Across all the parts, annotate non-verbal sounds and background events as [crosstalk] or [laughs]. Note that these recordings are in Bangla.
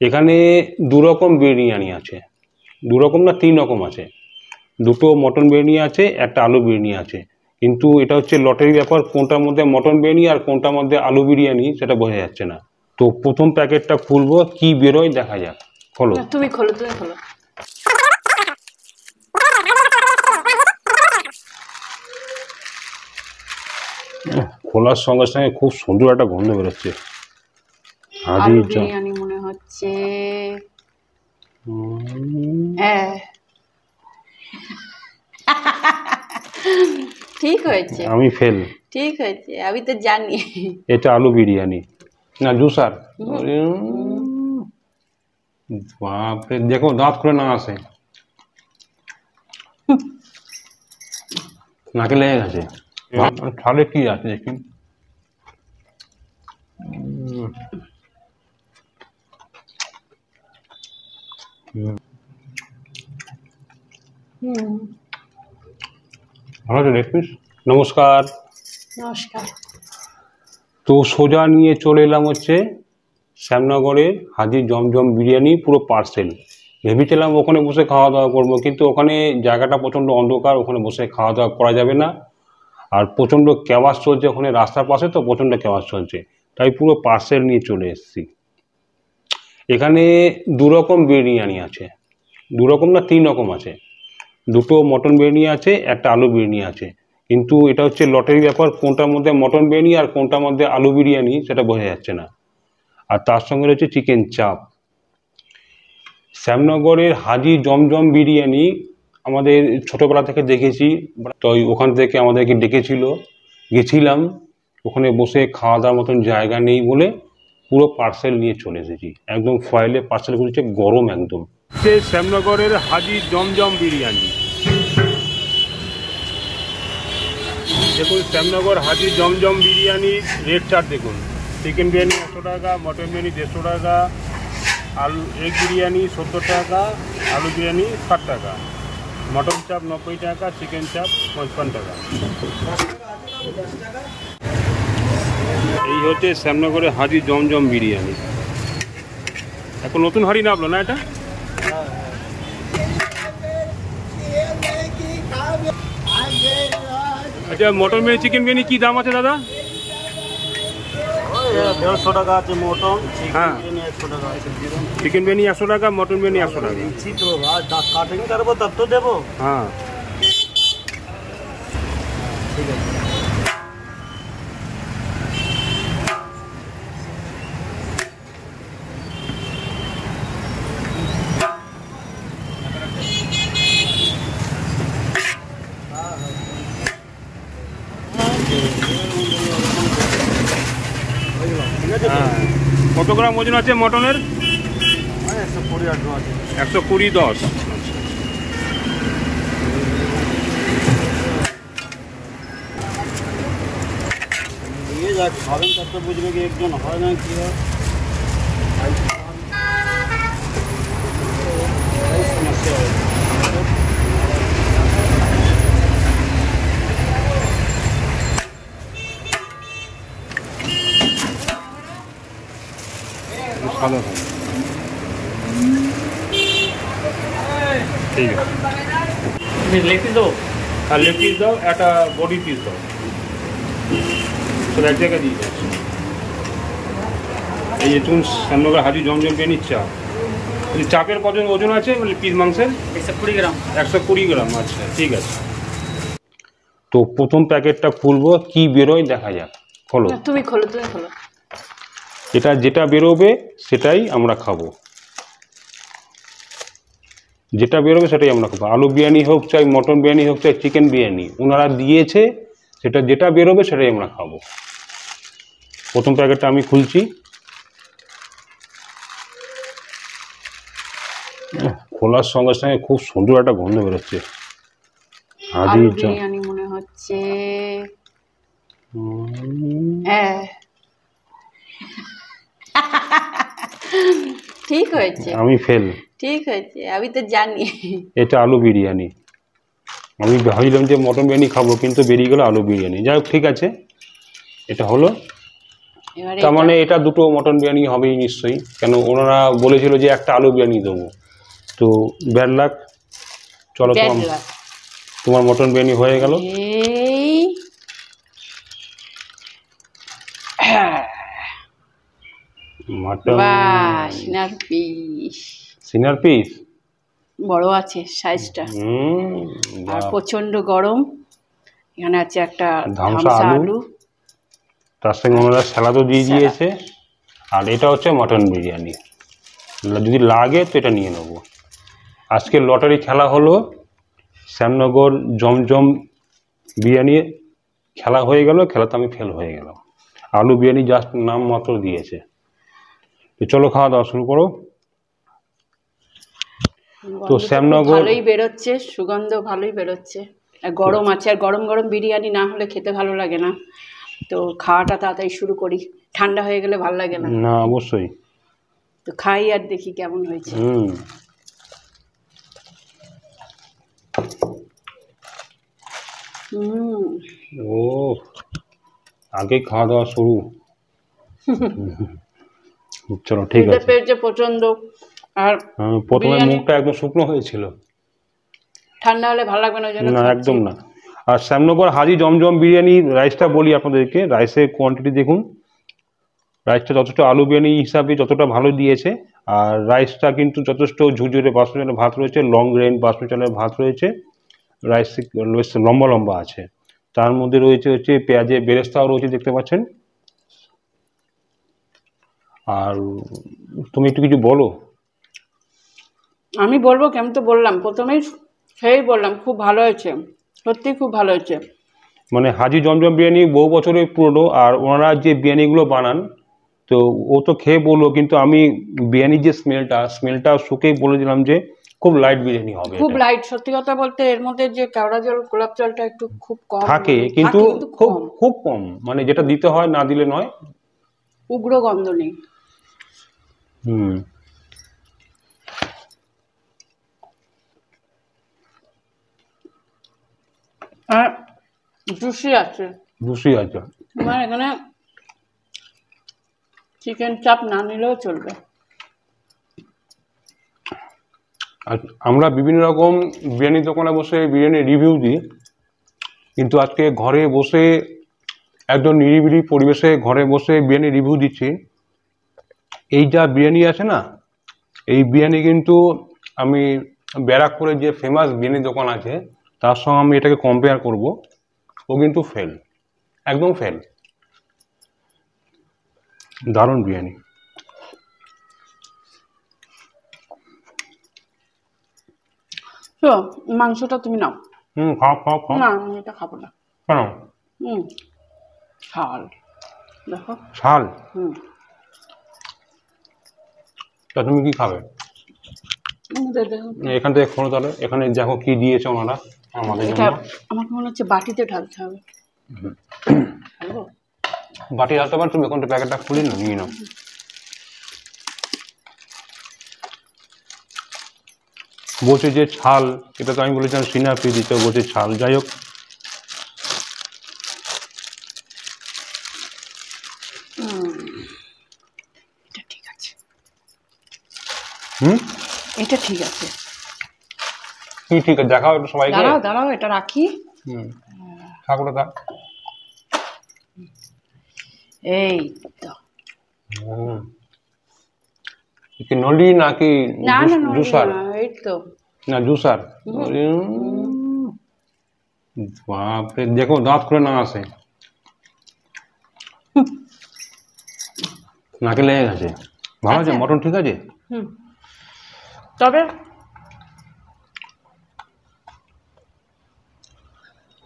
এখানে দু রকম বিরিয়ানি আছে। দু রকম না তিন রকম আছে। দুটো মটন বিরিয়ানি আছে একটা আলু বিরিয়ানি আছে। কিন্তু এটা হচ্ছে লটারি ব্যাপার কোনটার মধ্যে মটন বিরিয়ানি আর কোনটার মধ্যে আলু বিরিয়ানি সেটা বোঝা যাচ্ছে না। তো প্রথম প্যাকেটটা খুলবো কি বেরোয় দেখা যাক। খোলো। তুমি খোলো তুমি খোলো। খোলার সঙ্গে সঙ্গে খুব সুন্দর একটা গন্ধ বেরোচ্ছে। আলু হচ্ছে। হ্যাঁ ঠিক হয়েছে। আমি ফেল। ঠিক হয়েছে আমি তো জানি। এটা আলু বিরিয়ানি। না জুসার। বাপরে দেখো দাঁত খুলে না আসে। নাকে লেগে গেছে। তাহলে কি আছে দেখি উম। হুম। হুম ভালো লেগ পিস নমস্কার। নমস্কার। তো সোজা নিয়ে চলে এলাম হচ্ছে শ্যামনগরের হাজির জমজম বিরিয়ানি পুরো পার্সেল ভেবেছিলাম ওখানে বসে খাওয়া দাওয়া করব কিন্তু ওখানে জায়গাটা প্রচণ্ড অন্ধকার ওখানে বসে খাওয়া দাওয়া করা যাবে না। আর প্রচণ্ড ক্যাওয়াজ চলছে ওখানে রাস্তার পাশে তো প্রচণ্ড ক্যাওয়াজ চলছে। তাই পুরো পার্সেল নিয়ে চলে এসেছি। এখানে দু রকম বিরিয়ানি আছে। দু রকম না তিন রকম আছে। দুটো মটন বিরিয়ানি আছে, একটা আলু বিরিয়ানি আছে। কিন্তু এটা হচ্ছে লটারি ব্যাপার, কোনটার মধ্যে মটন বিরিয়ানি আর কোনটার মধ্যে আলু বিরিয়ানি, সেটা বোঝা যাচ্ছে না। আর তার সঙ্গে রয়েছে চিকেন চাপ। শ্যামনগরের হাজি জমজম বিরিয়ানি আমাদের ছোটোবেলা থেকে দেখেছি। তো ওখান থেকে আমাদেরকে ডেকেছিল। গেছিলাম। ওখানে বসে খাওয়া দাওয়ার মতন জায়গা নেই বলে পুরো পার্সেল নিয়ে চলে এসেছি। একদম ফয়েলে পার্সেল করেছে গরম একদম। শ্যামনগরের হাজি জমজম বিরিয়ানি। দেখুন, শ্যামনগর হাজি জমজম বিরিয়ানি রেট চার্ট দেখুন। চিকেন বিরিয়ানি একশো টাকা মটন বিরিয়ানি দেড়শো টাকা, আলু এগ বিরিয়ানি সত্তর টাকা, আলু বিরিয়ানি ষাট টাকা। মটন চাপ নব্বই টাকা চিকেন চাপ পঁচপান্ন টাকা। এই হচ্ছে শ্যামনগরের হাজি জমজম বিরিয়ানি। এখন নতুন হাড়ি নামলো না এটা? আচ্ছা মটন বিরিয়ানি চিকেন বিরিয়ানি কি দাম আছে দাদা? দেড়শো টাকা আছে মটন হ্যাঁ। চিকেন বিরিয়ানি একশো টাকা মটন বিরিয়ানি একশো টাকা। কাটিং করব তব তো দেবো। হ্যাঁ। ঠিক আছে ঠিক আছে তো? হ্যাঁ কত গ্রাম ওজন আছে মটনের? হ্যাঁ, একশো কুড়ি দশ। খাবেন তত বুঝবে কি একজন হয় না কি হয়। সমস্যা হয় সাদা থাকবে ঠিক আছে। লেগ পিস দেবো আর লেগ পিস দাও একটা বডি পিস দাও। সব এক জায়গায় দিয়ে যাচ্ছে। এই যে তুমি শ্যামনগর হাজি জমজম চাপ এই চাপের কজন ওজন আছে পিস মাংসের? একশো কুড়ি গ্রাম। একশো কুড়ি গ্রাম আচ্ছা ঠিক আছে। তো প্রথম প্যাকেটটা খুলবো কি বেরোয় দেখা যাক। খোলো। তুমি খোলো তুমি খোলো। এটা যেটা বেরোবে সেটাই আমরা খাব। যেটা বেরোবে সেটাই আমরা খাব। আলু বিরিয়ানি হোক চাই মটন বিরিয়ানি হোক চাই চিকেন বিরিয়ানি ওনারা দিয়েছে সেটা যেটা বেরোবে সেটাই আমরা খাব। প্রথম প্যাকেটটা আমি খুলছি। খোলার সঙ্গে সঙ্গে খুব সুন্দর একটা গন্ধ বেরোচ্ছে। হাজির মনে হচ্ছে। হ্যাঁ ঠিক হয়েছে। আমি ফেল ঠিক হয়েছে আমি তো জানি। এটা আলু বিরিয়ানি। আমি ভাবছিলাম যে মটন বিরিয়ানি খাব কিন্তু বেরিয়ে গেলো আলু বিরিয়ানি। যাই হোক ঠিক আছে। এটা হলো। তার মানে এটা দুটো মটন বিরিয়ানি হবেই নিশ্চয়ই। কেন ওনারা বলেছিল যে একটা আলু বিরিয়ানি দেবো। তো ব্যাড লাক চলো তোমার তোমার মটন বিরিয়ানি হয়ে গেল। মাটন। বাস সিনার পিস। সিনার পিস? বড় আছে সাইজটা। আর প্রচণ্ড গরম। এখানে আছে একটা ধামসা। আলু। তার সঙ্গে ওনারা স্যালাদও দিয়ে দিয়েছে। আর এটা হচ্ছে মটন বিরিয়ানি। যদি লাগে তো এটা নিয়ে নেব। আজকে লটারি খেলা হলো। শ্যামনগর জমজম বিরিয়ানি খেলা হয়ে গেল। খেলাতে আমি ফেল হয়ে গেলাম। আলু বিরিয়ানি জাস্ট নাম মাত্র দিয়েছে। তো চলো খাওয়া দাওয়া শুরু করো। তো শ্যামনগর- ভালোই বেরোচ্ছে সুগন্ধ ভালোই বেরোচ্ছে। আর গরম আছে আর গরম গরম বিরিয়ানি না হলে খেতে ভালো লাগে না। তো খাওয়াটা তাড়াতাড়ি শুরু করি। ঠান্ডা হয়ে গেলে ভালো লাগে না। না অবশ্যই। তো খাই আর দেখি কেমন হয়েছে। হুম। ও আগে খাওয়া দাওয়া শুরু। [laughs] চলো ঠিক আছে। পেয়েছে প্রচণ্ড আর হ্যাঁ, প্রথমে মুখটা একদম শুকনো হয়েছিল। ঠান্ডা হলে ভালো লাগবে না না একদম না। আর শ্যামনগর হাজি জমজম বিরিয়ানি রাইসটা বলি আপনাদেরকে রাইসের কোয়ান্টিটি দেখুন। রাইসটা যথেষ্ট আলু বিরিয়ানি হিসাবে যতটা ভালো দিয়েছে আর রাইসটা কিন্তু যথেষ্ট ঝুরঝুরে বাসমতি চালের ভাত রয়েছে লং গ্রেন বাসমতি চালের ভাত রয়েছে রাইস লম্বা লম্বা আছে। তার মধ্যে রয়েছে হচ্ছে পেঁয়াজের বেরেস্তাও রয়েছে দেখতে পাচ্ছেন। আর তুমি একটু কিছু বলো। আমি বলব কেমন তো বললাম প্রথমেই সেই বললাম খুব ভালো হয়েছে। সত্যি খুব ভালো হয়েছে। মানে হাজি জমজম বিরিয়ানি বহু বছরের পুরনো আর ওনারা যে বিরিয়ানিগুলো বানান তো ও তো খেয়ে বলল কিন্তু আমি বিরিয়ানির যে স্মেলটা স্মেলটা শুকেই বলে দিলাম যে খুব লাইট বিরিয়ানি হবে খুব লাইট সত্যি কথা বলতে এর মধ্যে যে কেওড়া জল গোলাপ জলটা একটু খুব কম থাকে থাকে, কিন্তু খুব খুব কম। মানে যেটা দিতে হয় না দিলে নয়। উগ্র গন্ধ নেই। হুম। আর জুসি আছে। বুঝতেই আছে। তোমার এখানে চিকেন চাপ না নিলেও চলবে। আর আমরা বিভিন্ন রকম বিরিয়ানি দোকানে বসে বিরিয়ানি রিভিউ দিই কিন্তু আজকে ঘরে বসে একদম নিরিবিলি পরিবেশে ঘরে বসে বিরিয়ানি রিভিউ দিচ্ছি। এই যা বিরিয়ানি আছে না? এই বিরিয়ানি কিন্তু আমি ব্যারাকপুরে যে ফেমাস বিরিয়ানি দোকান আছে তার সঙ্গে আমি এটাকে কম্পেয়ার করব। ও কিন্তু ফেল একদম ফেল দারুণ বিরিয়ানি। মাংসটা তুমি নাও। হুম খাও খাও খাও। না আমি এটা খাব না। কেন? হুম ঝাল। দেখো। শাল হুম। তা তুমি কি খাবে? এখান থেকে খোলো তাহলে। এখানে দেখো কি দিয়েছে ওনারা আমাদের জন্য। আমাকে মনে হচ্ছে বাটিতে ঢালতে হবে। বাটি আসতে পার? তুমি এখন প্যাকেটটা খুলি না নিয়ে নাও। বলছে যে ছাল এটা তো আমি বলেছিলাম সিনাপি দিতে বলছে ছাল। যাই হোক এটা ঠিক আছে হুম এটা ঠিক আছে। কি ঠিক আছে দেখাও একটু সবাইকে। দাঁড়াও দাঁড়াও এটা রাখি। হুম ঠাকুর থাক এই তো। হুম। কি নলি নাকি না না জুসার? এই তো। না জুসার। বাপরে দেখো দাঁত করে না আসে নাকে লেগে গেছে। ভালো আছে? আচ্ছা। মটন ঠিক আছে? হুম। তবে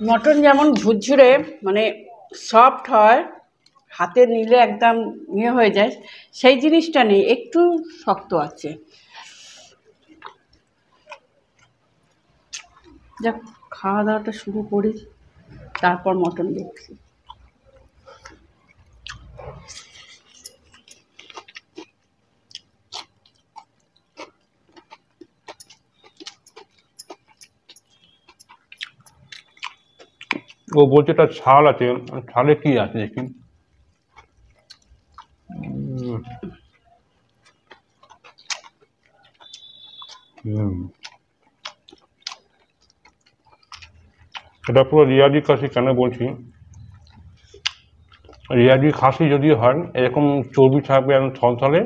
মটন যেমন ঝুরঝুরে মানে সফট হয়, হাতে নিলে একদম ইয়ে হয়ে যায়, সেই জিনিসটা নেই, একটু শক্ত আছে। যাক, খাওয়া দাওয়াটা শুরু করি, তারপর মটন দেখছি। তো বলছে, তার ছাল আছে। ছালে কি আছে দেখি। এটা পুরো রিয়াজি কাশি কেন বলছি? রিয়াজি খাসি যদি হয়, এরকম চর্বি থাকবে একদম থলথলে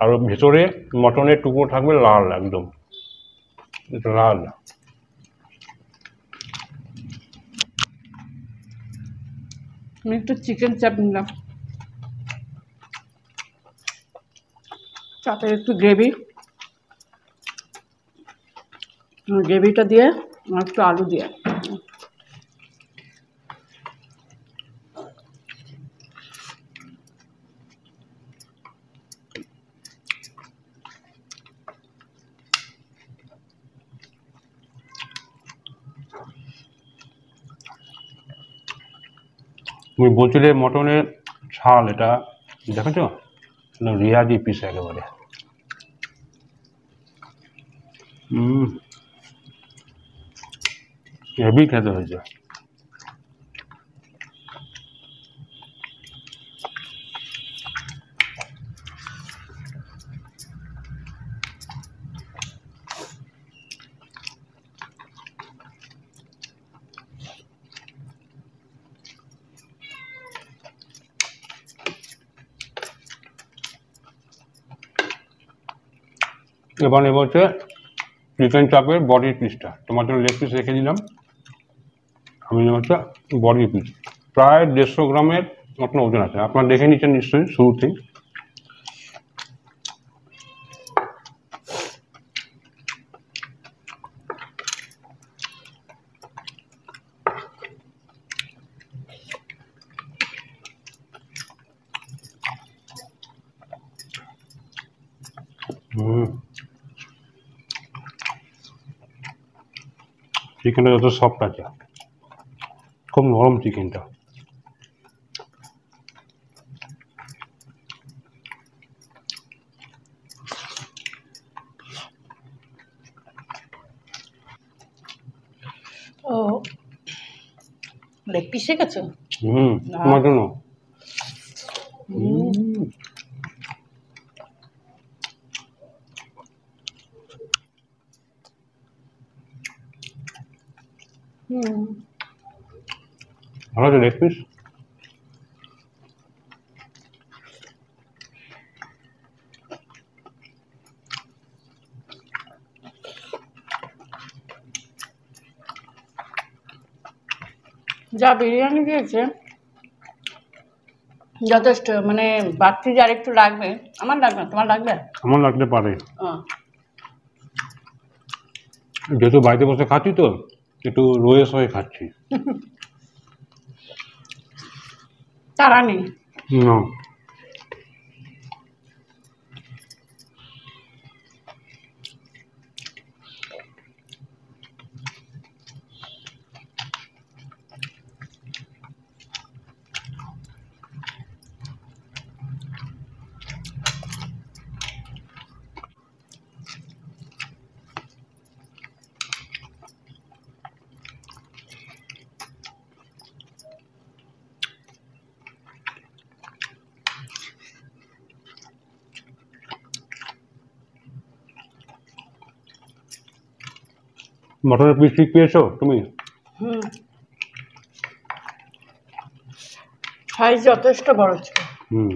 আর ভেতরে মটনের টুকরো থাকবে লাল একদম। লাল। আমি একটু চিকেন চাপ নিলাম চাপের একটু গ্রেভি গ্রেভিটা দিয়ে আর একটু আলু দিয়ে তুমি বলছিলে মটনের ছাল এটা দেখেছ? রিয়াজি পিস একেবারে। হুম হেভি খেতে হয়েছে। এবার নেব হচ্ছে চিকেন চাপের বডির পিসটা তোমার জন্য লেগ পিস রেখে দিলাম। আমি হচ্ছে বডি পিস প্রায় দেড়শো গ্রামের মতন ওজন আছে। আপনারা দেখে নিচ্ছেন নিশ্চয়ই, শুরুতেই। হুম। চিকেনটা যত সফট আছে। খুব নরম চিকেনটা। ও লেগ পিস গেছো হুম। তোমার জন্য। হুম ভালো লেগ পিস? যা বিরিয়ানি দিয়েছে যথেষ্ট মানে বাড়তি যে আরেকটু লাগবে আমার লাগবে তোমার লাগবে? আমার লাগতে পারে। যেহেতু বাড়িতে বসে খাচ্ছি তো একটু রয়েস হয়ে খাচ্ছি। তারা নেই। না। মটনের পিস ঠিক পেয়েছ তুমি? হুম। সাইজ যথেষ্ট বড় ছিল। হুম।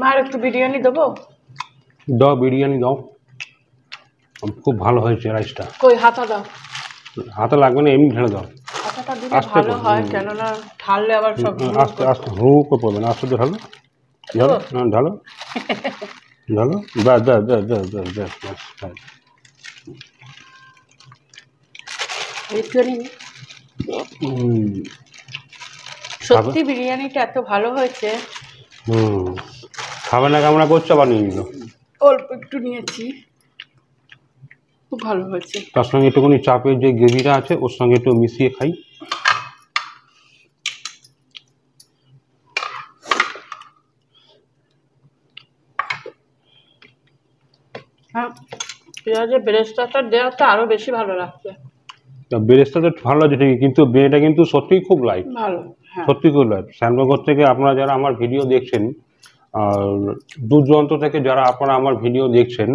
তোমার একটু বিরিয়ানি দেবো? দাও বিরিয়ানি দাও। খুব ভালো হয়েছে রাইসটা। কই হাতা দাও। হাতে লাগবে না এমনি ঢেলে দাও। হাতাটা দিলে আস্তে ভালো হয় কেননা ঢাললে আবার সব আস্তে আস্তে হু করে পড়বে না আস্তে ঢালো। ঢালো ঢালো। ঢালো ব্যাস ব্যাস ব্যাস ব্যাস ব্যাস ব্যাস ব্যাস ব্যাস। সত্যি বিরিয়ানিটা এত ভালো হয়েছে। হুম। খাবে না কামনা করছে আবার নিয়ে নিল? অল্প একটু নিয়েছি। খুব ভালো হয়েছে। তার সঙ্গে একটুখানি চাপের যে গ্রেভিটা আছে ওর সঙ্গে একটু মিশিয়ে খাই। হ্যাঁ পেঁয়াজের বেরেস্তাটা দেওয়াটা আরও বেশি ভালো লাগছে। তা বেরেস্তা তো ভালো ঠিকই কিন্তু বিরিয়ানিটা কিন্তু সত্যিই খুব লাইট ভালো। সত্যি খুব লাইট শ্যামনগর থেকে আপনারা যারা আমার ভিডিও দেখছেন দূর দূরান্ত থেকে যারা আপনারা আমার ভিডিও দেখছেন,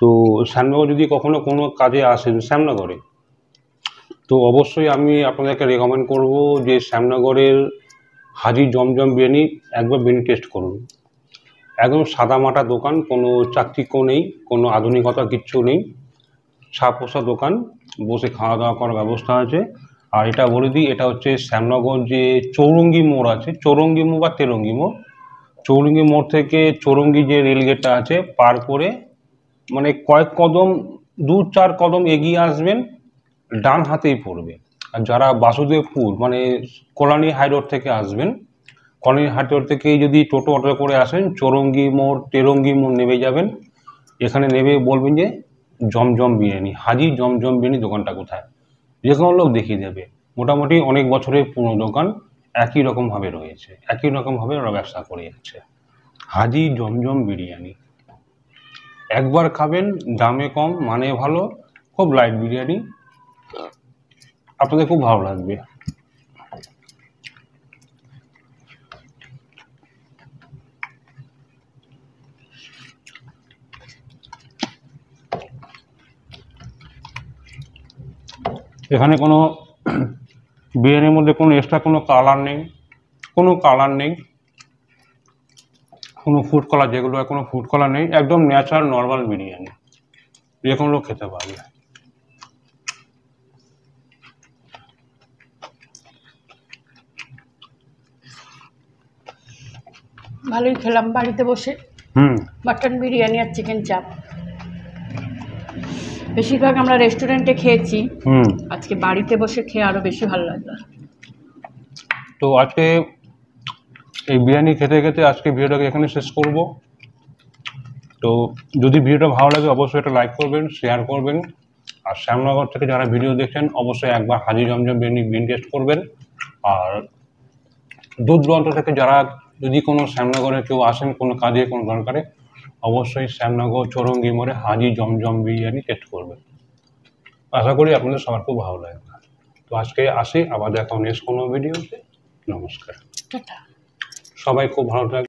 তো শ্যামনগর যদি কখনো কোনো কাজে আসেন, শ্যামনগরে, তো অবশ্যই আমি আপনাদেরকে রেকমেন্ড করব যে শ্যামনগরের হাজি জমজম বিরিয়ানি একবার বিরিয়ানি টেস্ট করুন। একদম সাদামাটা দোকান, কোনো চাকচিক্য নেই, কোনো আধুনিকতা কিচ্ছু নেই। সাপোসা দোকান, বসে খাওয়া দাওয়া করার ব্যবস্থা আছে। আর এটা বলে দিই, এটা হচ্ছে শ্যামনগর যে চৌরঙ্গি মোড় আছে, চৌরঙ্গি মোড় বা তেরঙ্গি মোড়। চৌরঙ্গি মোড় থেকে চৌরঙ্গি যে রেলগেটটা আছে, পার করে মানে কয়েক কদম দু চার কদম এগিয়ে আসবেন, ডান হাতেই পড়বে। আর যারা বাসুদেবপুর মানে কল্যাণী হাই রোড থেকে আসবেন কল্যাণী হাই রোড থেকে যদি টোটো অটো করে আসেন, চৌরঙ্গি মোড়, তেরঙ্গি মোড় নেমে যাবেন। এখানে নেমে বলবেন যে জমজম বিরিয়ানি, হাজি জমজম বিরিয়ানি দোকানটা কোথায়? যে কোনো লোক দেখিয়ে দেবে। মোটামুটি অনেক বছরের পুরনো দোকান একই রকমভাবে রয়েছে, একই রকমভাবে ওরা ব্যবসা করে যাচ্ছে। হাজি জমজম বিরিয়ানি। একবার খাবেন, দামে কম মানে ভালো, খুব লাইট বিরিয়ানি। আপনাদের খুব ভালো লাগবে। এখানে কোনো বিরিয়ানির মধ্যে কোনো এক্সট্রা কোনো কালার নেই কোনো কালার নেই কোনো ফুড কালার যেগুলো হয় কোনো ফুড কালার নেই একদম ন্যাচারাল নর্মাল বিরিয়ানি। যে কোনো লোক খেতে পারবে। ভালোই খেলাম বাড়িতে বসে। হুম। মাটন বিরিয়ানি আর চিকেন চাপ বেশিরভাগ আমরা রেস্টুরেন্টে খেয়েছি। হুম। আজকে বাড়িতে বসে খেয়ে আরও বেশি ভালো লাগল তো আজকে এই বিরিয়ানি খেতে খেতে আজকে ভিডিওটাকে এখানে শেষ করব। তো যদি ভিডিওটা ভালো লাগে অবশ্যই এটা লাইক করবেন শেয়ার করবেন। আর শ্যামনগর থেকে যারা ভিডিও দেখছেন অবশ্যই একবার হাজি জমজম বিরিয়ানি বিন টেস্ট করবেন। আর দূর দূরান্ত থেকে যারা যদি কোনো শ্যামনগরে কেউ আসেন কোনো কাজে কোনো দরকারে অবশ্যই শ্যামনগর চৌরঙ্গি মোড়ে হাজি জমজম বিরিয়ানি টেস্ট করবেন। আশা করি আপনাদের সবার খুব ভালো লাগবে। তো আজকে আসি আবার দেখা নেক্সট কোনো ভিডিওতে নমস্কার। সবাই খুব ভালো থাকবে